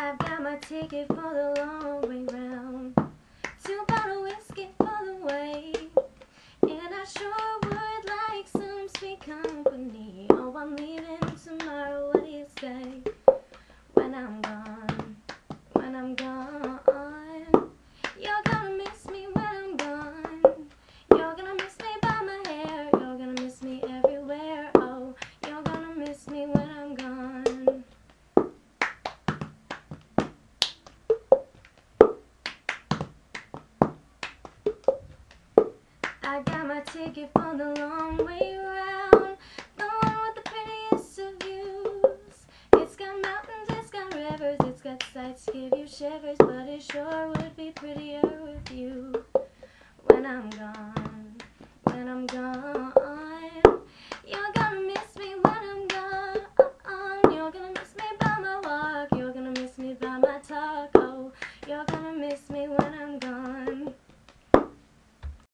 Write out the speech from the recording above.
I've got my ticket for the long way round. Two bottle whiskey for the way. And I sure would like some sweet company. Oh, I'm leaving tomorrow. What do you say? When I'm gone, I got my ticket for the long way round. The one with the prettiest of views. It's got mountains, it's got rivers, it's got sights to give you shivers. But it sure would be prettier with you when I'm gone. When I'm gone.